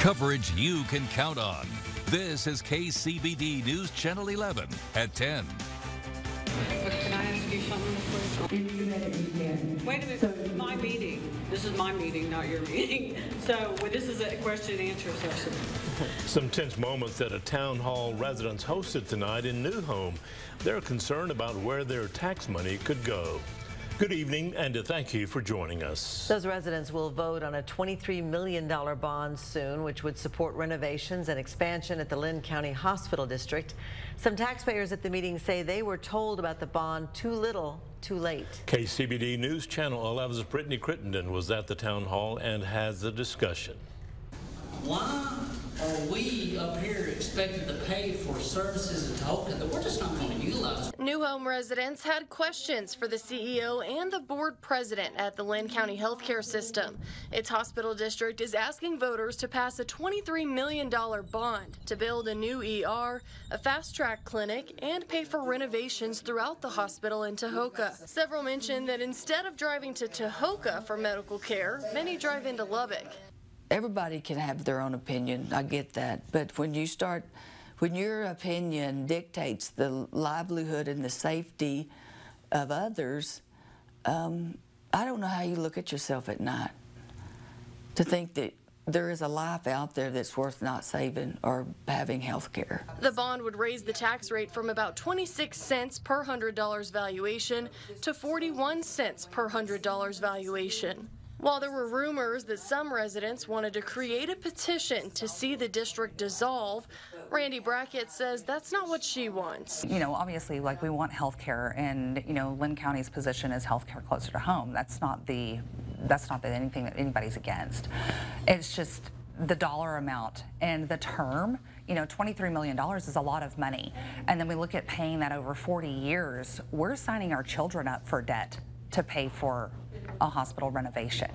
Coverage you can count on. This is KCBD News Channel 11 at 10. Can I ask you something real quick? Wait a minute, my meeting. This is my meeting, not your meeting. So well, this is a question and answer session. Some tense moments at a town hall residents hosted tonight in New Home. They're concerned about where their tax money could go. Good evening and thank you for joining us. Those residents will vote on a $23 million bond soon, which would support renovations and expansion at the Lynn County Hospital District. Some taxpayers at the meeting say they were told about the bond too little, too late. KCBD News Channel 11's Brittany Crittenden was at the town hall and has the discussion. Why are we up here expected to pay for services in Tahoka that we're just not going to utilize? New Home residents had questions for the CEO and the board president at the Lynn County Healthcare System. Its hospital district is asking voters to pass a $23 million bond to build a new ER, a fast track clinic, and pay for renovations throughout the hospital in Tahoka. Several mentioned that instead of driving to Tahoka for medical care, many drive into Lubbock. Everybody can have their own opinion. I get that. But when you start, when your opinion dictates the livelihood and the safety of others, um, I don't know how you look at yourself at night to think that there is a life out there that's worth not saving or having health care. The bond would raise the tax rate from about 26 cents per $100 valuation to 41 cents per $100 valuation. While there were rumors that some residents wanted to create a petition to see the district dissolve, Randy Brackett says that's not what she wants. you know, obviously, like we want health care, and you know, Lynn County's position is health care closer to home. That's not the, that's not the, anything that anybody's against. It's just the dollar amount and the term. You know, $23 million is a lot of money, and then we look at paying that over 40 years. We're signing our children up for debt to pay for a hospital renovation.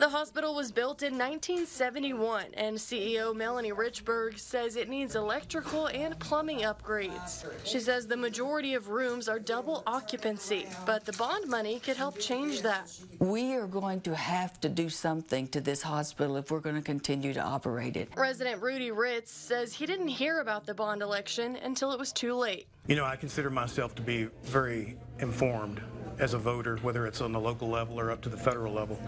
The hospital was built in 1971, and CEO Melanie Richburg says it needs electrical and plumbing upgrades. She says the majority of rooms are double occupancy, but the bond money could help change that. We are going to have to do something to this hospital if we're going to continue to operate it. Resident Rudy Ritz says he didn't hear about the bond election until it was too late. You know, I consider myself to be very informed as a voter, whether it's on the local level or up to the federal level.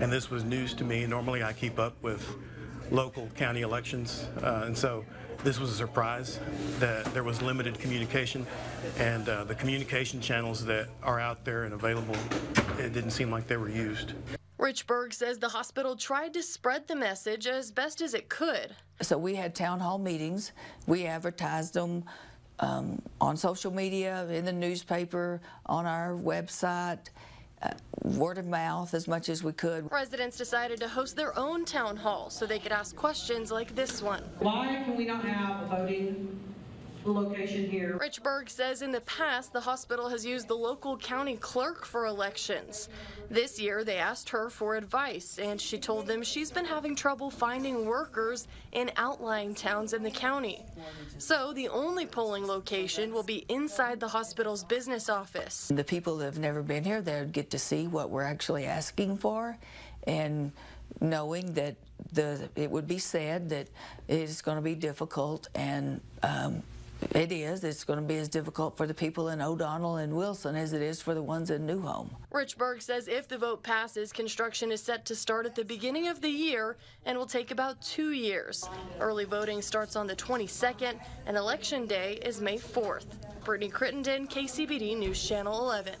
And this was news to me. Normally, I keep up with local county elections, uh, and so this was a surprise that there was limited communication, and uh, the communication channels that are out there and available, it didn't seem like they were used. Richburg says the hospital tried to spread the message as best as it could. So we had town hall meetings. We advertised them um, on social media, in the newspaper, on our website, uh, word of mouth as much as we could. Residents decided to host their own town hall so they could ask questions like this one. Why can we not have a voting location here? Richburg says in the past the hospital has used the local county clerk for elections. This year they asked her for advice and she told them she's been having trouble finding workers in outlying towns in the county. So the only polling location will be inside the hospital's business office. The people that have never been here, they'd get to see what we're actually asking for and knowing that the, it would be said that it is going to be difficult and um, it is. It's going to be as difficult for the people in O'Donnell and Wilson as it is for the ones in New Home. Richburg says if the vote passes, construction is set to start at the beginning of the year and will take about two years. Early voting starts on the 22nd and election day is May 4th. Brittany Crittenden, KCBD News Channel 11.